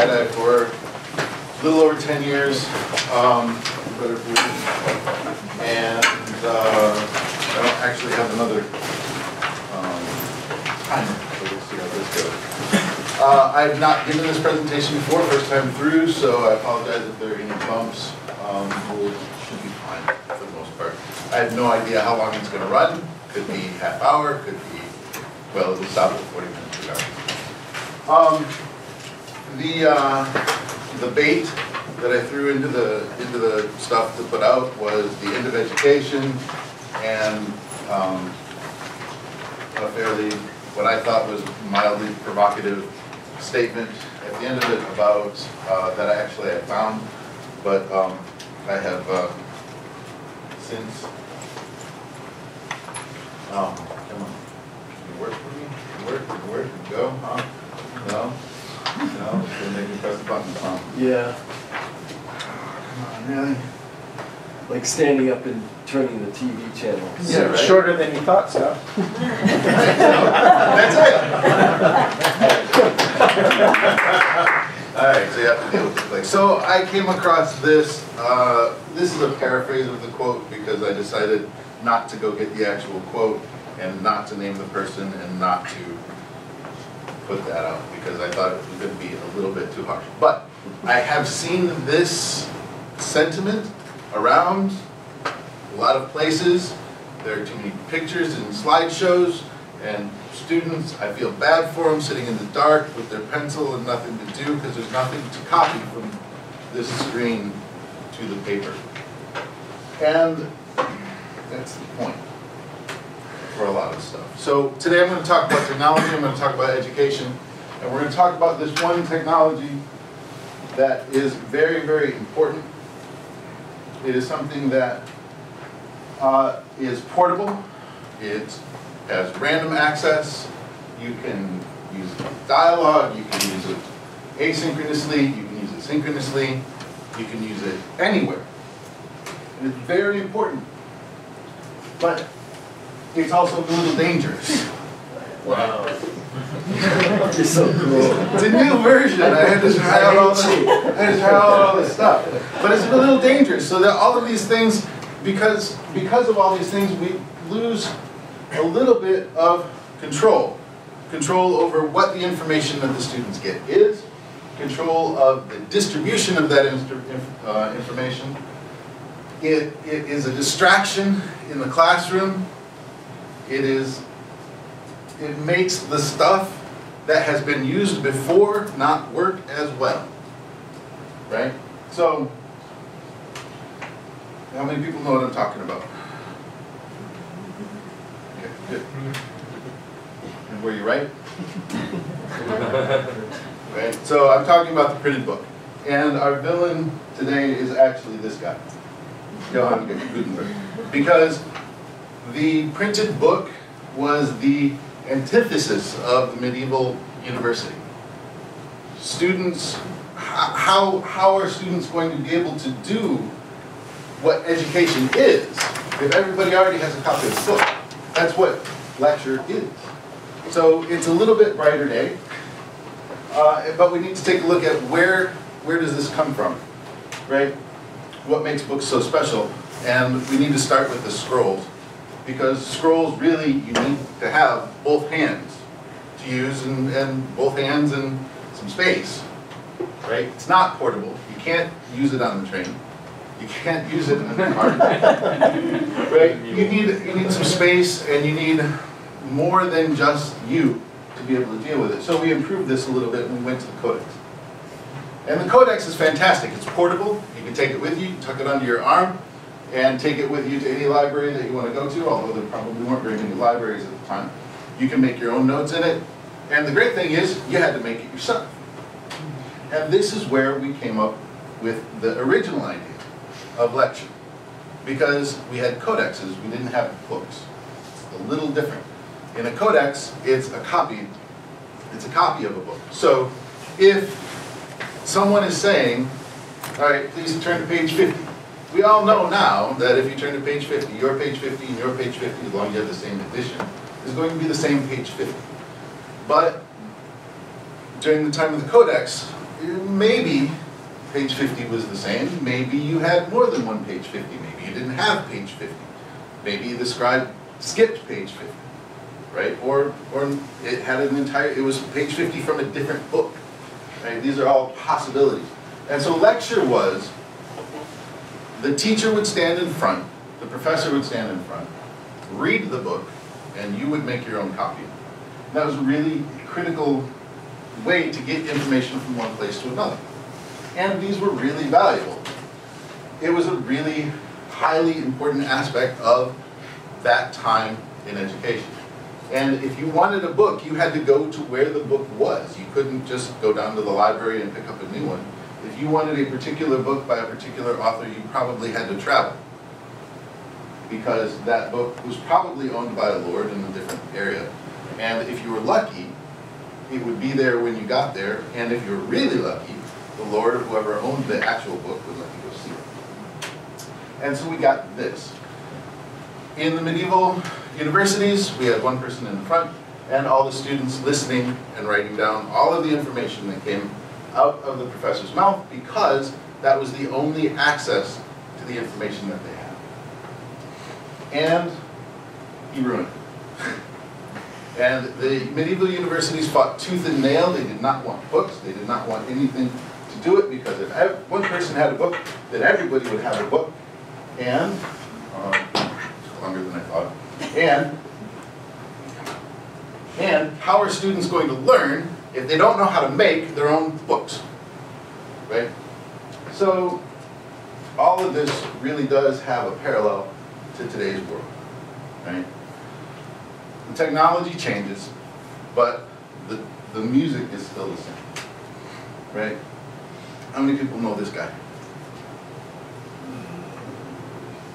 skydive for a little over 10 years. Um. And uh, I don't actually have another um, timer, so we'll see how this goes. Uh, I have not given this presentation before, first time through, so I apologize if there are any bumps. Um, We'll, should be fine for the most part. I have no idea how long it's gonna run. Could be half hour, could be, well, it'll stop at 40 minutes. Um, the, uh, the bait that I threw into the, into the stuff to put out was the end of education and, um, a fairly, what I thought was mildly provocative statement at the end of it about, uh, that I actually had found, but, um, I have, uh, since, um, come on, work for me? Work, work, go, huh? No? No, it's gonna make me press the button, huh? Yeah, Come on, really? like standing up and turning the TV channel. Yeah, right. Shorter than you thought, so. That's it. All right, so you have to deal with the click. So I came across this, uh, this is a paraphrase of the quote because I decided not to go get the actual quote and not to name the person and not to put that out because I thought it was gonna be a little bit too harsh. But I have seen this sentiment around a lot of places. There are too many pictures and slideshows, and students, I feel bad for them, sitting in the dark with their pencil and nothing to do, because there's nothing to copy from this screen to the paper. And that's the point for a lot of stuff. So today I'm gonna talk about technology, I'm gonna talk about education, and we're gonna talk about this one technology that is very, very important. It is something that uh, is portable. It has random access. You can use dialogue, you can use it asynchronously, you can use it synchronously, you can use it anywhere. And it's very important. But it's also a little dangerous. Wow. You're so cool. It's a new version. I had to try out all the, I had to try out all this stuff. But it's a little dangerous. So that all of these things, because because of all these things, we lose a little bit of control. Control over what the information that the students get is, control of the distribution of that inf- uh, information. It, it is a distraction in the classroom. It is, it makes the stuff that has been used before not work as well. Right? So, how many people know what I'm talking about? Okay, good. And were you right? Right, so I'm talking about the printed book. And our villain today is actually this guy, Johann Gutenberg. Because the printed book was the antithesis of the medieval university. Students, how, how are students going to be able to do what education is if everybody already has a copy of the book? That's what lecture is. So it's a little bit brighter day, uh, but we need to take a look at where, where does this come from, right? What makes books so special? And we need to start with the scrolls because scrolls really you need to have both hands to use and, and both hands and some space, right? It's not portable. You can't use it on the train. You can't use it in the car, right? You need you need some space and you need more than just you to be able to deal with it. So we improved this a little bit when we went to the Codex. And the Codex is fantastic. It's portable. You can take it with you, tuck it under your arm, and take it with you to any library that you want to go to, although there probably weren't very many libraries at the time. You can make your own notes in it. And the great thing is, you had to make it yourself. And this is where we came up with the original idea of lecture. Because we had codexes, we didn't have books. It's a little different. In a codex, it's a copy, it's a copy of a book. So if someone is saying, all right, please turn to page 50. We all know now that if you turn to page 50, your page 50 and your page 50, as long as you have the same edition, is going to be the same page 50. But during the time of the Codex, maybe page 50 was the same, maybe you had more than one page 50, maybe you didn't have page 50. Maybe the scribe skipped page 50, right? Or, or it had an entire, it was page 50 from a different book, right? These are all possibilities. And so lecture was, the teacher would stand in front, the professor would stand in front, read the book, and you would make your own copy. That was a really critical way to get information from one place to another. And these were really valuable. It was a really highly important aspect of that time in education. And if you wanted a book, you had to go to where the book was. You couldn't just go down to the library and pick up a new one. If you wanted a particular book by a particular author, you probably had to travel. Because that book was probably owned by a lord in a different area. And if you were lucky, it would be there when you got there. And if you were really lucky, the lord or whoever owned the actual book would let you go see it. And so we got this. In the medieval universities, we had one person in the front and all the students listening and writing down all of the information that came out of the professor's mouth because that was the only access to the information that they had. And he ruined it. And the medieval universities fought tooth and nail. They did not want books. They did not want anything to do it because if one person had a book, then everybody would have a book. And, uh, longer than I thought. And, and how are students going to learn if they don't know how to make their own books? Right? So, all of this really does have a parallel to today's world. Right? The technology changes, but the, the music is still the same. Right? How many people know this guy?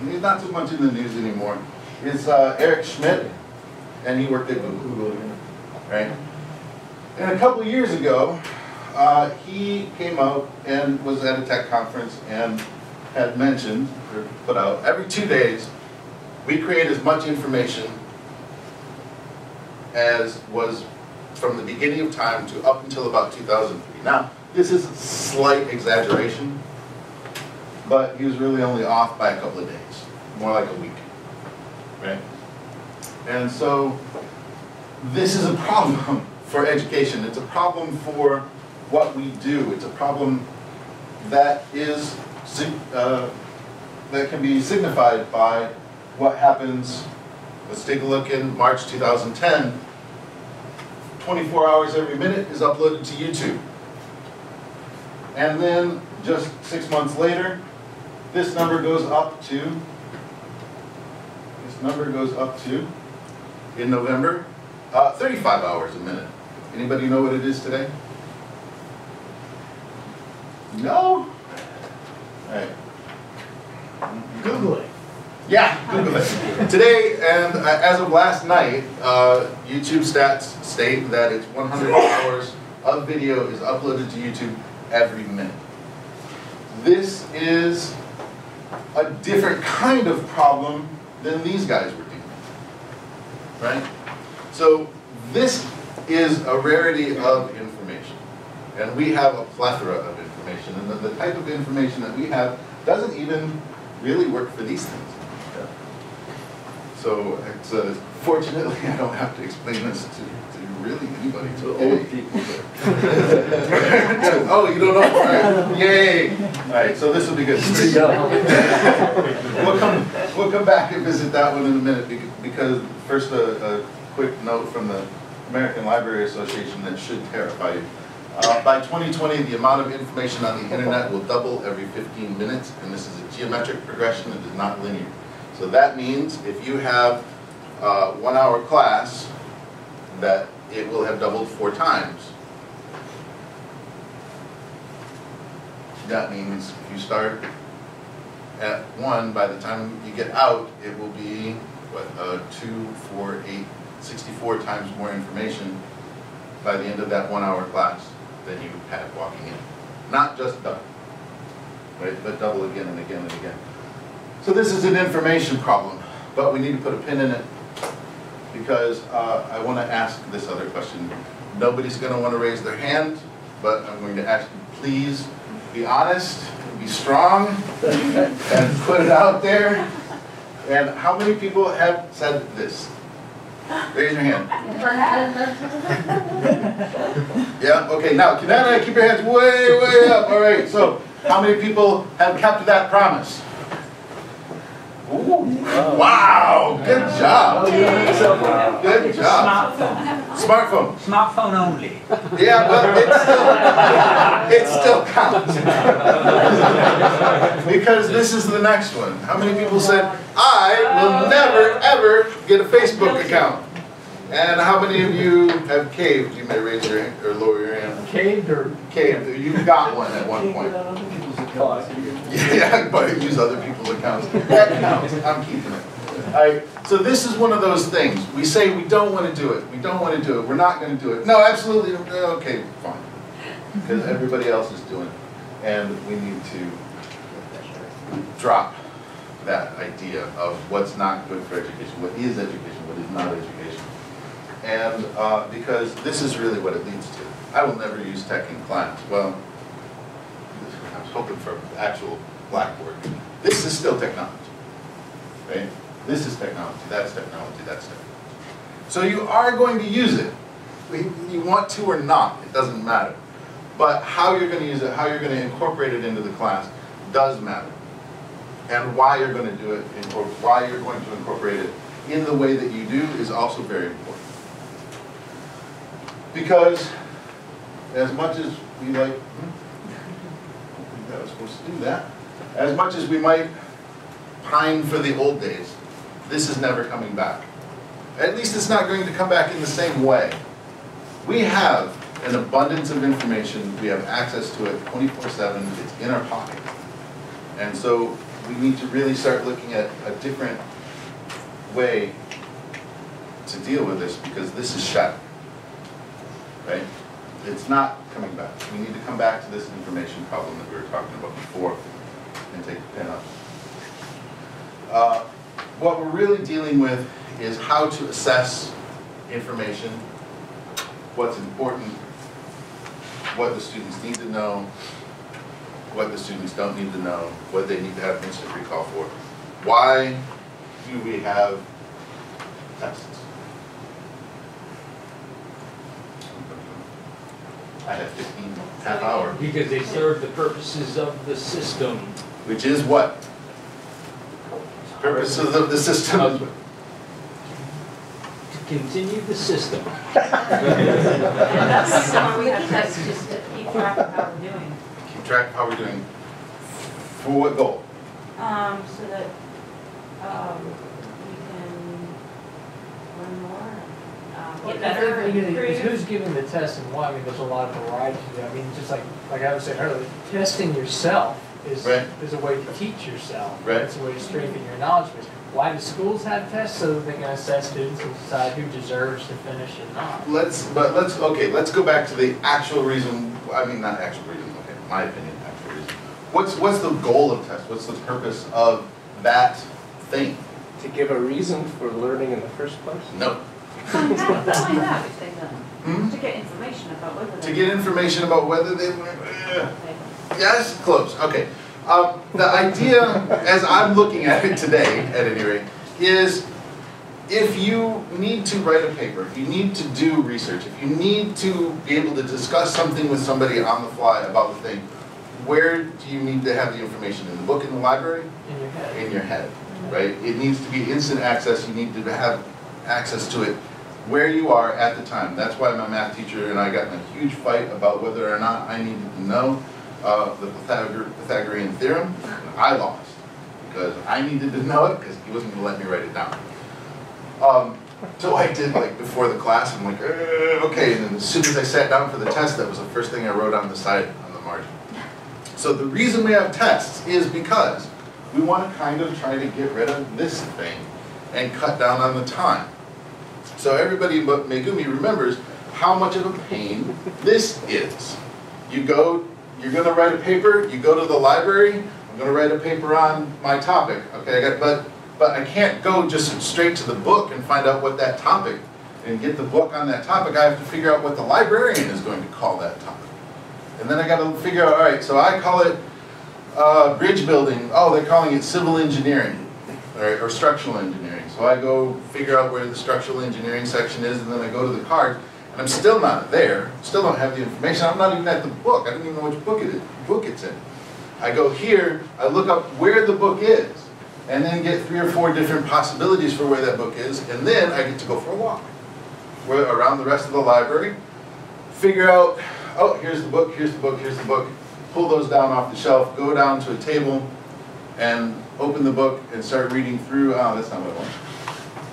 He's not too much in the news anymore. It's uh, Eric Schmidt, and he worked at Google, right? And a couple of years ago, uh, he came out and was at a tech conference and had mentioned, or put out, every two days, we create as much information as was from the beginning of time to up until about 2003. Now, this is a slight exaggeration, but he was really only off by a couple of days, more like a week, right? And so, this is a problem for education. It's a problem for what we do. It's a problem that is uh, that can be signified by what happens. Let's take a look in March 2010 24 hours every minute is uploaded to YouTube. And then just six months later, this number goes up to, this number goes up to, in November, uh, 35 hours a minute. Anybody know what it is today? No? Right. Google it. Yeah, Google it. Today, and uh, as of last night, uh, YouTube stats state that it's 100 hours of video is uploaded to YouTube every minute. This is a different kind of problem than these guys were dealing with, right? So this is a rarity of information, and we have a plethora of information, and the, the type of information that we have doesn't even really work for these things. So it's, uh, fortunately, I don't have to explain this to, to really anybody. To old people. oh, you don't know? All right. Yay! All right, so this will be good. we'll come, we'll come back and visit that one in a minute because first a, a quick note from the American Library Association that should terrify you. Uh, by 2020, the amount of information on the internet will double every 15 minutes, and this is a geometric progression, it is not linear. So that means if you have a one hour class, that it will have doubled four times. That means if you start at one, by the time you get out, it will be, what, uh, two, four, eight, 64 times more information by the end of that one hour class than you had walking in. Not just double, right, but double again and again and again. So this is an information problem, but we need to put a pin in it because uh, I want to ask this other question. Nobody's going to want to raise their hand, but I'm going to ask you please be honest, be strong, and put it out there. And how many people have said this? Raise your hand. Yeah, okay, now, Canada, keep your hands way, way up, all right, so, how many people have kept that promise? Ooh, wow, good job, oh, good job. Smartphone, Smartphone, smartphone only. yeah, but it still, it still counts. Because this is the next one, how many people said, I will never, ever get a Facebook account? And how many of you have caved, you may raise your, hand or lower your hand, Caved or? caved, you got one at one point. Yeah, but use other people's accounts. That counts, I'm keeping it. Alright, so this is one of those things. We say we don't want to do it, we don't want to do it, we're not going to do it. No, absolutely, okay, fine. Because everybody else is doing it. And we need to drop that idea of what's not good for education, what is education, what is not education. And uh, because this is really what it leads to. I will never use tech in class. Well, I hoping for actual blackboard. This is still technology, right? This is technology, that's technology, that's technology. So you are going to use it. You want to or not, it doesn't matter. But how you're gonna use it, how you're gonna incorporate it into the class does matter. And why you're gonna do it, or why you're going to incorporate it in the way that you do is also very important. Because as much as we like, hmm, I don't think that was supposed to do that. As much as we might pine for the old days, this is never coming back. At least it's not going to come back in the same way. We have an abundance of information, we have access to it twenty-four seven, it's in our pocket. And so we need to really start looking at a different way to deal with this because this is shut. Right? It's not coming back. We need to come back to this information problem that we were talking about before and take the pen up. Uh, What we're really dealing with is how to assess information, what's important, what the students need to know, what the students don't need to know, what they need to have instant recall for. Why do we have tests? I had fifteen, half hour, Because they serve the purposes of the system. which is what? Purposes of the system. To continue the system. That's why we have tests, just to keep track of how we're doing. Keep track of how we're doing. For what goal? Um, so that, um, we can learn more, um, Well, get better, thing is, is. Who's giving the test and why? I mean, there's a lot of variety. I mean, just like, like I was saying earlier, testing yourself is, Right. is a way to teach yourself. Right. It's a way to strengthen your knowledge base. Why do schools have tests? So that they can assess students and decide who deserves to finish and not. Let's, but let's, okay, let's go back to the actual reason, I mean, not actual reason, okay, my opinion, actual reason. What's, what's the goal of tests? What's the purpose of that thing? To give a reason for learning in the first place? No. Not only that, if they don't, Hmm? to get information about whether they. To get information about whether they, they- yes, close, okay. Um, the idea, as I'm looking at it today, at any rate, is if you need to write a paper, if you need to do research, if you need to be able to discuss something with somebody on the fly about the thing, where do you need to have the information? In the book in the library? In your head. In your head, right? It needs to be instant access, you need to have access to it where you are at the time. That's why my math teacher and I got in a huge fight about whether or not I needed to know uh, the Pythagor- Pythagorean theorem. I lost, because I needed to know it, because he wasn't gonna let me write it down. Um, So I did like before the class, I'm like, "Uh, okay, and then as soon as I sat down for the test, that was the first thing I wrote on the side, on the margin. So the reason we have tests is because we want to kind of try to get rid of this thing and cut down on the time. So everybody but Megumi remembers how much of a pain this is. You go, you're gonna write a paper, you go to the library, I'm gonna write a paper on my topic, okay, got, but, but I can't go just straight to the book and find out what that topic, and get the book on that topic, I have to figure out what the librarian is going to call that topic. And then I gotta figure out, all right, so I call it, uh, bridge building, oh, they're calling it civil engineering, or, or structural engineering. So I go figure out where the structural engineering section is, and then I go to the card, and I'm still not there, still don't have the information, I'm not even at the book, I don't even know which book it is, book it's in. I go here, I look up where the book is, and then get three or four different possibilities for where that book is, and then I get to go for a walk. Where, around the rest of the library, figure out, oh, here's the book, here's the book, here's the book, pull those down off the shelf, go down to a table, and open the book and start reading through, oh, that's not what I want.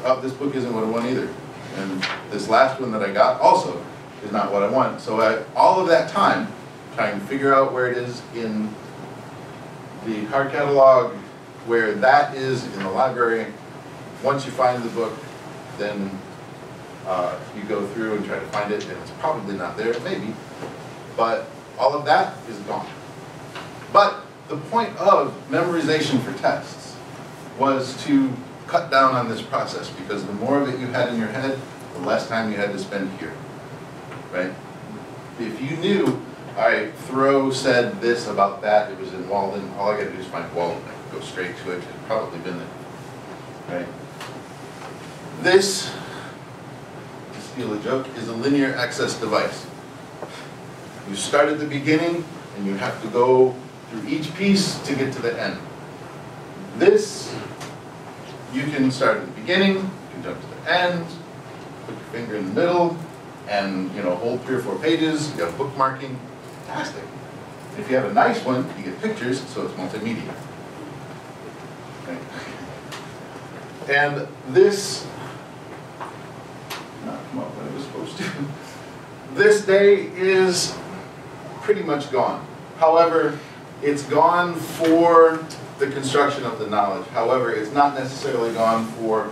Oh, this book isn't what I want either. And this last one that I got also is not what I want. So I, all of that time, trying to figure out where it is in the card catalog, where that is in the library. Once you find the book, then uh, you go through and try to find it, and it's probably not there, maybe. But all of that is gone. But the point of memorization for tests was to cut down on this process, because the more of it you had in your head, the less time you had to spend here, right? If you knew, all right, Thoreau said this about that, it was in Walden, all I gotta do is find Walden, I go straight to it, it's probably been there, right? This, to steal a joke, is a linear access device. You start at the beginning, and you have to go through each piece to get to the end. This, you can start at the beginning, you can jump to the end, put your finger in the middle, and, you know, hold three or four pages, you got bookmarking, fantastic. If you have a nice one, you get pictures, so it's multimedia. Okay. And this, not come up when it was supposed to. This day is pretty much gone. However, it's gone for the construction of the knowledge. However, it's not necessarily gone for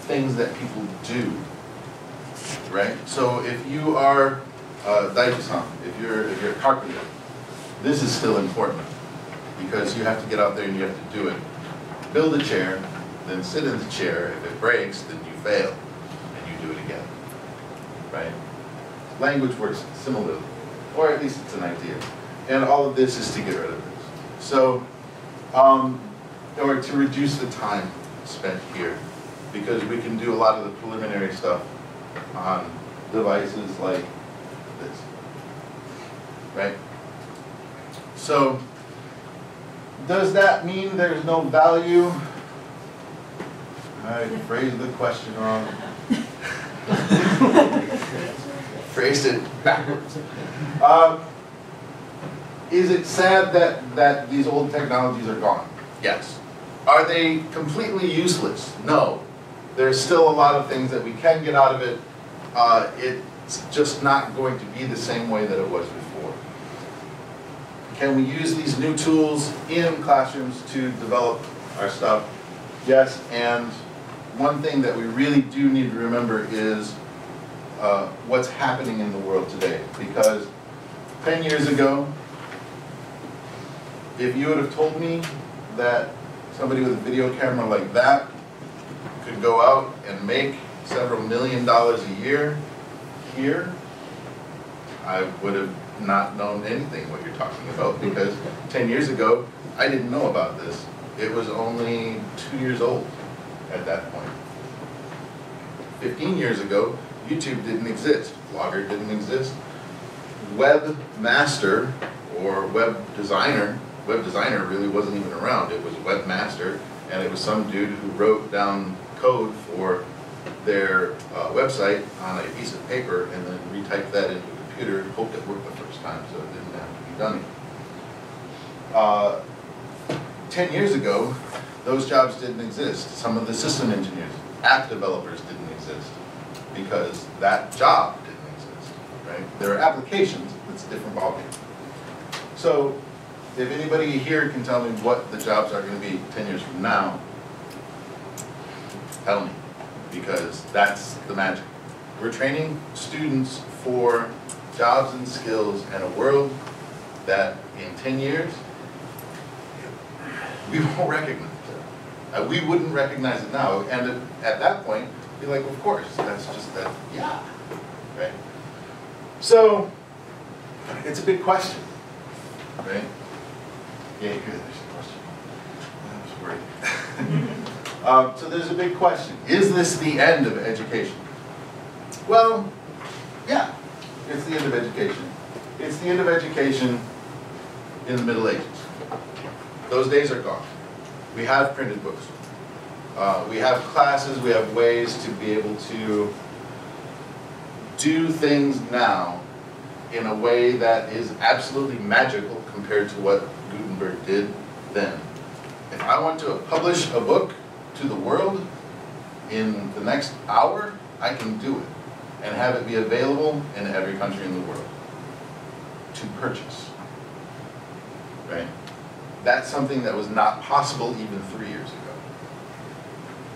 things that people do. Right? So if you are uh, Daichi-san, if you're, if you're a carpenter, this is still important because you have to get out there and you have to do it. Build a chair, then sit in the chair. If it breaks, then you fail and you do it again. Right? Language works similarly, or at least it's an idea. And all of this is to get rid of this. So, um, or to reduce the time spent here, because we can do a lot of the preliminary stuff on devices like this. Right? So, does that mean there's no value? I phrased the question wrong. Phrased it backwards. Um, is it sad that, that these old technologies are gone? Yes. Are they completely useless? No. There's still a lot of things that we can get out of it. Uh, it's just not going to be the same way that it was before. Can we use these new tools in classrooms to develop our stuff? Yes, and one thing that we really do need to remember is uh, what's happening in the world today. Because 10 years ago, if you would have told me that somebody with a video camera like that could go out and make several million dollars a year here, I would have not known anything what you're talking about because 10 years ago, I didn't know about this. It was only two years old at that point. 15 years ago, YouTube didn't exist, Blogger didn't exist. Webmaster or web designer, web designer really wasn't even around. It was webmaster, and it was some dude who wrote down code for their uh, website on a piece of paper and then retyped that into a computer and hoped it worked the first time so it didn't have to be done. Uh, 10 years ago, those jobs didn't exist. Some of the system engineers, app developers didn't exist because that job didn't exist, right? There are applications, it's a different ballgame. So if anybody here can tell me what the jobs are gonna be 10 years from now, tell me, because that's the magic. We're training students for jobs and skills in a world that in 10 years, we won't recognize it. Uh, we wouldn't recognize it now, and at, at that point, be like, of course, that's just that, yeah, right? So, it's a big question, right? Yeah, good, there's a question. I was worried. Um, so there's a big question. Is this the end of education? Well, yeah, it's the end of education. It's the end of education in the Middle Ages. Those days are gone. We have printed books. Uh, we have classes, we have ways to be able to do things now in a way that is absolutely magical compared to what Gutenberg did then. If I want to publish a book to the world in the next hour, I can do it and have it be available in every country in the world to purchase. Right? That's something that was not possible even three years ago.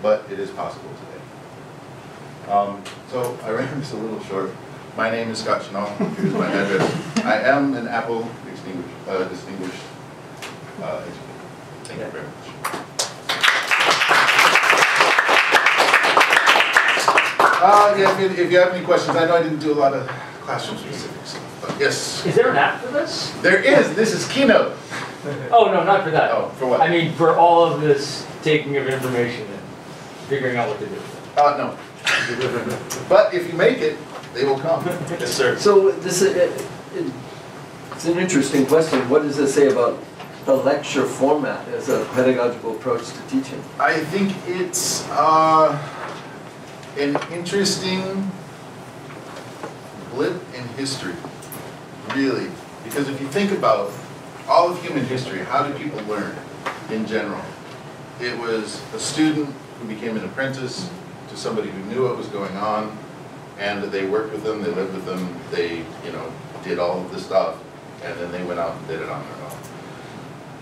But it is possible today. Um, so I ran this a little short. My name is Scott Chanel. Here's my address. I am an Apple uh, distinguished uh, educator. Thank you very much. Uh, yeah, if you, if you have any questions, I know I didn't do a lot of classroom specific stuff, but yes. Is there an app for this? There is, this is Keynote. Oh, no, not for that. Oh, for what? I mean, for all of this taking of information and figuring out what to do. Uh, no. But if you make it, they will come. Yes, sir. So this, is- it- it- it's an interesting question. What does it say about the lecture format as a pedagogical approach to teaching? I think it's, uh, an interesting blip in history, really. Because if you think about all of human history, how do people learn in general? It was a student who became an apprentice to somebody who knew what was going on, and they worked with them, they lived with them, they, you know, did all of the stuff, and then they went out and did it on their own.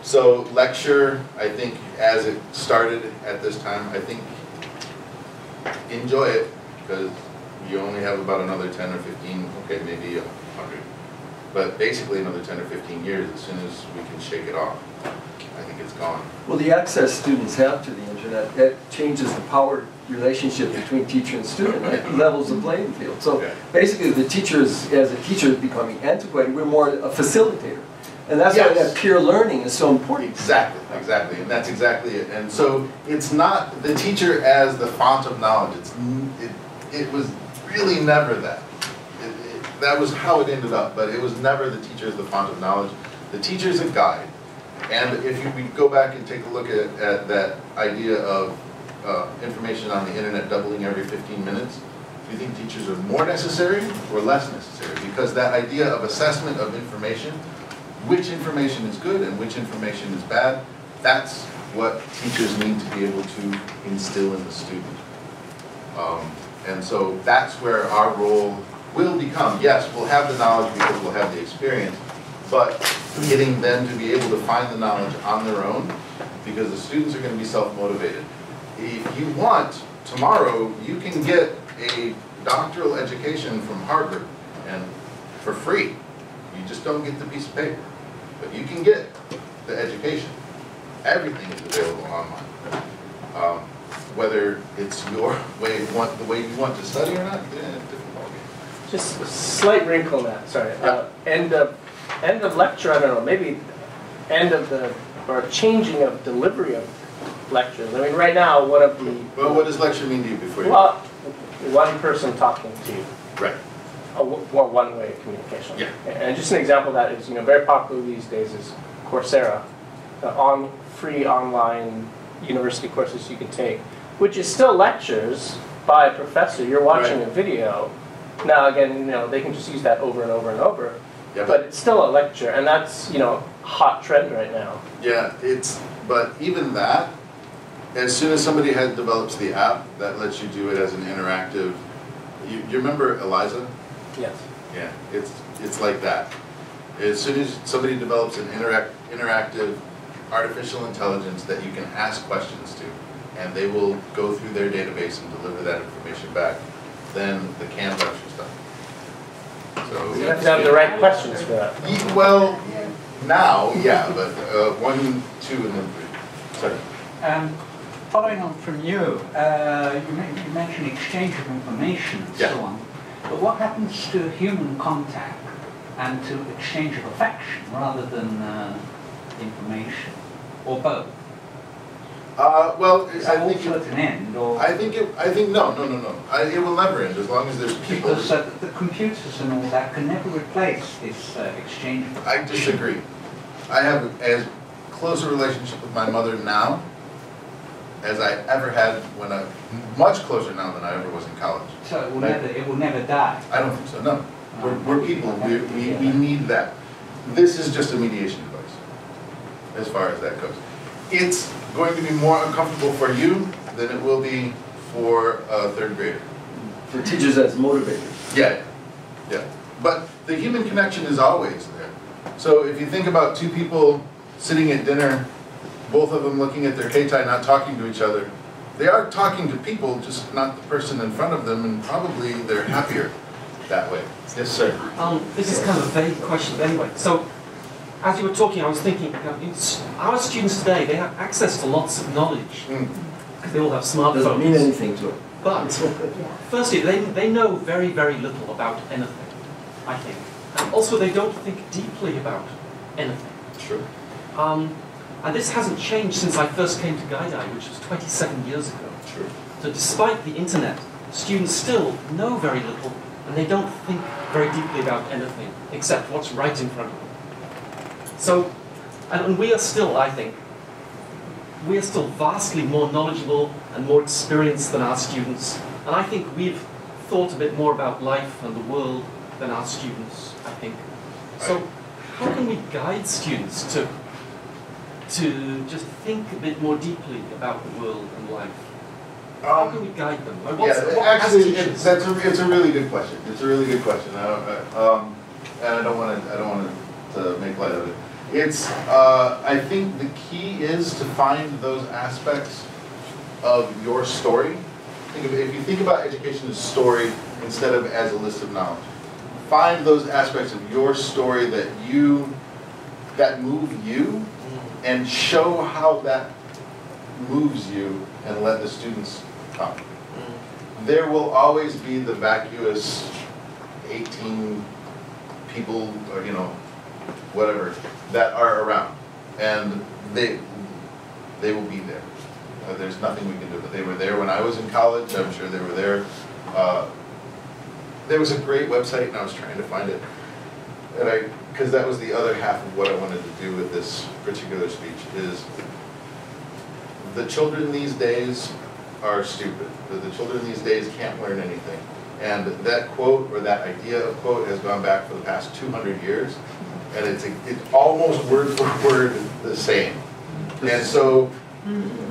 So lecture, I think, as it started at this time, I think enjoy it because you only have about another 10 or 15, okay, maybe a 100. But basically another 10 or 15 years, as soon as we can shake it off, I think it's gone. Well, the access students have to the internet, that changes the power relationship between teacher and student, it levels the playing field. So Yeah. basically, the teacher is, as a teacher is becoming antiquated, we're more a facilitator. And that's why that peer learning is so important. Exactly, exactly, and that's exactly it. And so it's not the teacher as the font of knowledge. It's it, it was really never that. It, it, that was how it ended up, but it was never the teacher as the font of knowledge. The teacher is a guide. And if you we go back and take a look at, at that idea of uh, information on the internet doubling every 15 minutes, do you think teachers are more necessary or less necessary? Because that idea of assessment of information which information is good and which information is bad, that's what teachers need to be able to instill in the student. Um, And so that's where our role will become. Yes, we'll have the knowledge because we'll have the experience, but getting them to be able to find the knowledge on their own, because the students are gonna be self-motivated. If you want, tomorrow, you can get a doctoral education from Harvard and for free. You just don't get the piece of paper, but you can get the education. Everything is available online. Um, Whether it's your way, want, the way you want to study or not, eh, different ballgame. Just a slight wrinkle in that, sorry. Uh, End of, end of lecture, I don't know, maybe end of the, or changing of delivery of lectures. I mean, right now, one of the, Well, what does lecture mean to you before you? well, one person talking to you, Right, a w- more one-way communication. Yeah. And just an example of that is, you know, very popular these days is Coursera, the on, free online university courses you can take, which is still lectures by a professor, you're watching Right. a video. Now, again, you know, they can just use that over and over and over, yeah, but but, it's still a lecture, and that's, you know, hot trend right now. yeah, it's, but even that, as soon as somebody has, develops the app that lets you do it as an interactive, you, you remember Eliza? Yes. Yeah, it's, it's like that. As soon as somebody develops an interact, interactive artificial intelligence that you can ask questions to, and they will go through their database and deliver that information back, then the canned lecture's done. So. You have to have the right questions for that. Ye- Well, now, yeah, but, uh, one, two, and then three. Sorry. Um, Following on from you, uh, you men- you mentioned exchange of information and Yeah. so on, but what happens to human contact and to exchange of affection rather than uh, information, or both? Uh, well, Is I think, it- at an end, or? I think it, I think, no, no, no, no. I, it will never end as long as there's people. Because uh, the computers and all that can never replace this uh, exchange of I disagree. I have as close a relationship with my mother now as I ever had when I, much closer now than I ever was in college. So it will Right. never, it will never die. I don't think so, no. Uh, we're, we're people, we, we, we need that. This is just a mediation device, as far as that goes. It's going to be more uncomfortable for you than it will be for a third grader. For teachers as motivators. Yeah, yeah. But the human connection is always there. So if you think about two people sitting at dinner, both of them looking at their keitai, not talking to each other, they are talking to people, just not the person in front of them, and probably they're happier that way. Yes, sir. Um, this is kind of a vague question but anyway. So, as you were talking, I was thinking, you know, it's, our students today, they have access to lots of knowledge, Mm. because they all have smartphones. Doesn't mean smartphones. anything to it. But, firstly, they, they know very, very little about anything, I think. And also, they don't think deeply about anything. True. Um, and this hasn't changed since I first came to Gaidai, which was 27 years ago. True. So despite the internet, students still know very little and they don't think very deeply about anything except what's right in front of them. So, and, and we are still, I think, we are still vastly more knowledgeable and more experienced than our students. And I think we've thought a bit more about life and the world than our students, I think. So, how can we guide students to, to just think a bit more deeply about the world and life? How can we guide them? What's- Yeah, actually, it's, that's a, it's a really good question. It's a really good question. I don't, uh, um, and I don't wanna, I don't wanna, to make light of it. It's, uh, I think the key is to find those aspects of your story. Think of, if you think about education as story instead of as a list of knowledge. Find those aspects of your story that you, that move you and show how that moves you and let the students come. There will always be the vacuous 18 people, or you know, whatever, that are around. And they, they will be there. Uh, There's nothing we can do, but they were there when I was in college, I'm sure they were there. Uh, There was a great website, and I was trying to find it. And I, because that was the other half of what I wanted to do with this particular speech, is the children these days are stupid. The, the children these days can't learn anything. And that quote, or that idea of quote, has gone back for the past 200 years. And it's, it's almost word for word the same. And so,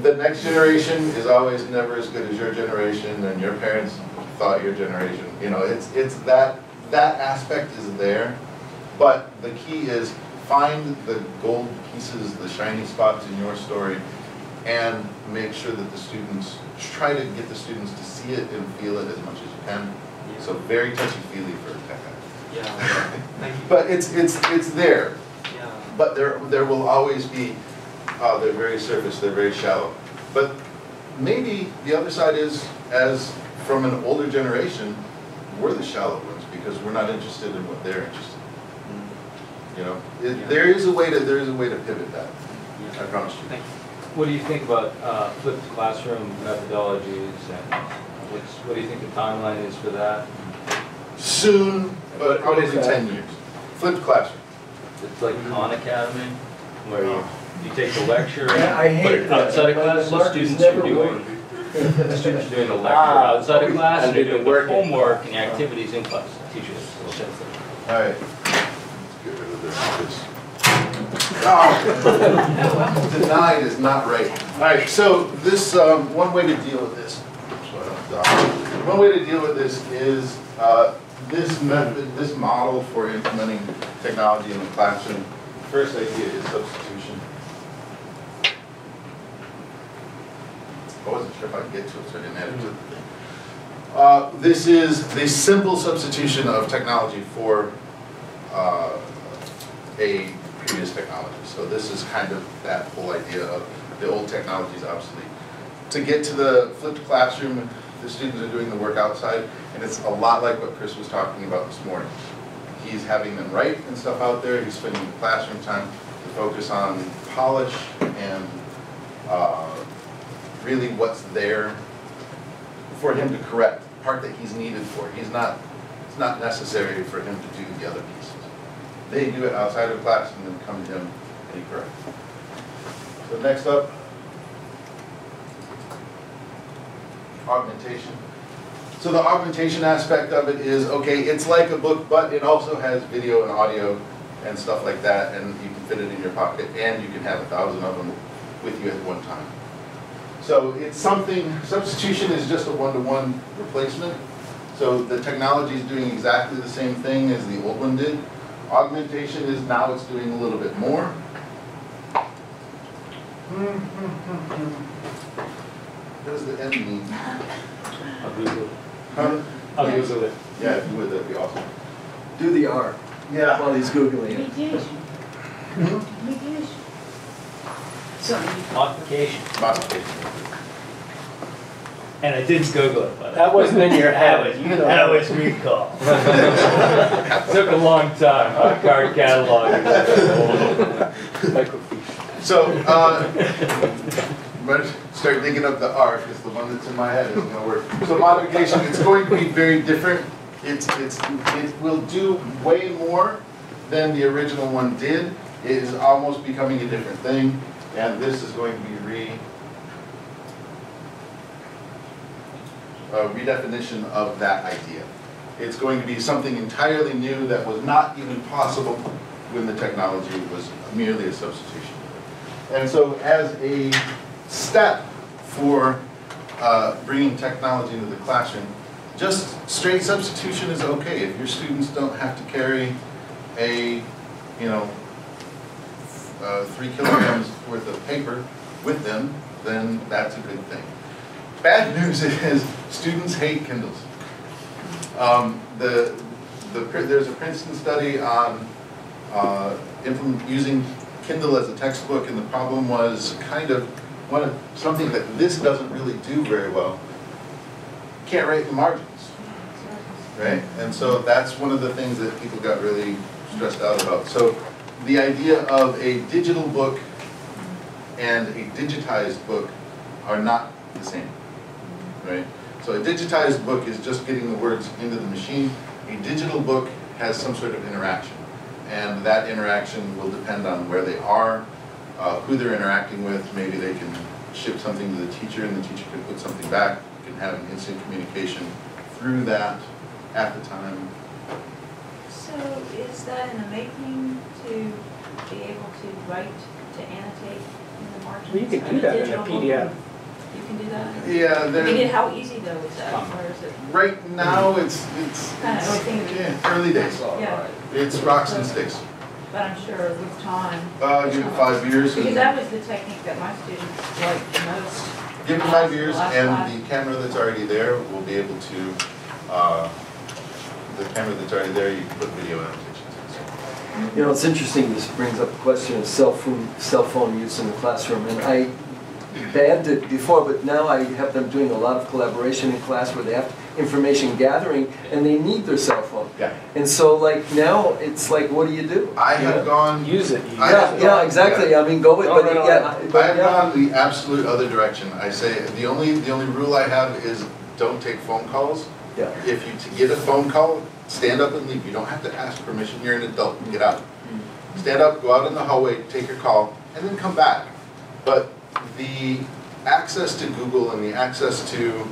the next generation is always never as good as your generation, and your parents thought your generation, you know, it's, it's that, that aspect is there. But the key is find the gold pieces, the shiny spots in your story, and make sure that the students, try to get the students to see it and feel it as much as you can. So very touchy-feely for tech. Yeah, thank you. But it's, it's, it's there, Yeah. but there, there will always be, uh, they're very surface, they're very shallow. But maybe the other side is, as from an older generation, we're the shallow ones because we're not interested in what they're interested in. You know, it, there is a way to, there is a way to pivot that, I promise you. Thank you. What do you think about uh, flipped classroom methodologies and what's, what do you think the timeline is for that? Soon, but What- what probably is that? ten years. Flipped classroom. It's like Khan Academy, where you, you take the lecture and Yeah, I put hate it that. outside of class, so Markers students are doing, the students are doing the lecture Ah, outside of class, and and they're doing the homework and the activities in class, teachers. All right. Denied is not right. All right, so this, um, one way to deal with this, one way to deal with this is, uh, this method, this model for implementing technology in the classroom. First idea is substitution. I wasn't sure if I could get to it, so I didn't add it to the thing. Uh, This is the simple substitution of technology for uh, a previous technology. So this is kind of that whole idea of the old technology is obsolete. To get to the flipped classroom, the students are doing the work outside, and it's a lot like what Chris was talking about this morning. he's having them write and stuff out there, he's spending the classroom time to focus on polish and uh, really what's there for him to correct, part that he's needed for. He's not, it's not necessary for him to do the other pieces. They do it outside of class and then come to him and he corrects. So next up, augmentation. So the augmentation aspect of it is, okay, it's like a book, but it also has video and audio and stuff like that, and you can fit it in your pocket, and you can have a thousand of them with you at one time. So it's something, substitution is just a one-to-one replacement. So the technology is doing exactly the same thing as the old one did. Augmentation is now it's doing a little bit more. What does the M mean? I'll Google it. Huh? I'll Google it. Yeah, if you would, that'd be awesome. Do the R Yeah. while he's Googling it. Mediation. Hmm? Mediation. Something. Modification. Modification. And I didn't Google it, but. That wasn't in your That head. was, You know. that was recall. Took a long time, uh, card catalog. Microfiche. So, uh, but start thinking of the R, because the one that's in my head isn't gonna work. So modification, it's going to be very different. It's, it's, it will do way more than the original one did. It is almost becoming a different thing, and this is going to be re, a redefinition of that idea. It's going to be something entirely new that was not even possible when the technology was merely a substitution. And so as a step for uh, bringing technology into the classroom, just straight substitution is okay. If your students don't have to carry a, you know, uh, three kilograms worth of paper with them, then that's a good thing. Bad news is students hate Kindles. Um, the, the, there's a Princeton study on uh, using Kindle as a textbook, and the problem was kind of one of something that this doesn't really do very well. Can't write the margins, right? And so that's one of the things that people got really stressed out about. So the idea of a digital book and a digitized book are not the same, right? So a digitized book is just getting the words into the machine. A digital book has some sort of interaction. And that interaction will depend on where they are, uh, who they're interacting with. Maybe they can ship something to the teacher and the teacher can put something back. You can have an instant communication through that at the time. So is that in the making to be able to write, to annotate in the margins? Well, you can do that in a digital book? PDF. You can do that? Yeah, I mean, there, how easy though is that, or is it right now, it's, it's, kind of, I it's think, yeah, early days. yeah, It's rocks and sticks. but I'm sure with time. Uh, give it five years Because and that was the technique that my students liked the most. give it five years Last and class. the camera that's already there will be able to, uh, the camera that's already there, you can put video annotations in. so. You know, it's interesting, this brings up the question of cell phone, cell phone use in the classroom, and I banned it before, but now I have them doing a lot of collaboration in class where they have information gathering, and they need their cell phone. Yeah. And so like now, it's like, what do you do? I have gone, Use it. I Yeah, have yeah, gone- exactly, I mean, go with, Don't but run yeah, I but have yeah. gone the absolute other direction. I say, the only, the only rule I have is don't take phone calls. Yeah. If you t- get a phone call, stand up and leave. You don't have to ask permission, you're an adult, get out. Mm-hmm. Stand up, go out in the hallway, take your call, and then come back. But the access to Google and the access to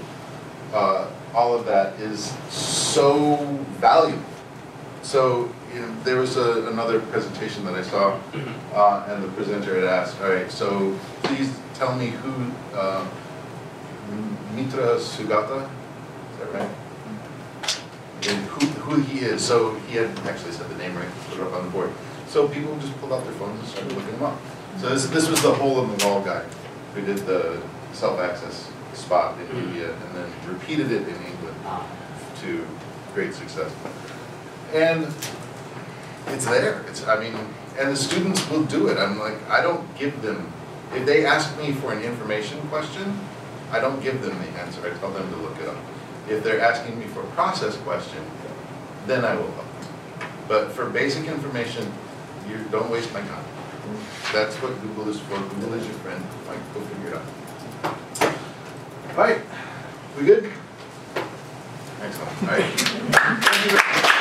uh, all of that is so valuable. So, you know, there was a, another presentation that I saw, uh, and the presenter had asked, all right, so please tell me who, uh, Mitra Sugata, is that right? And who, who he is, so he had actually said the name right, put it up on the board. So people just pulled out their phones and started looking him up. So this, this was the hole in the wall guy who did the self-access spot in mm-hmm. India and then repeated it in England ah. to great success. And it's there, it's, I mean, and the students will do it, I'm like, I don't give them, if they ask me for an information question, I don't give them the answer, I tell them to look it up. If they're asking me for a process question, then I will help. But for basic information, you don't waste my time. That's what Google is for. Google is your friend. Like, go figure it out. All right, we good? Excellent. All right.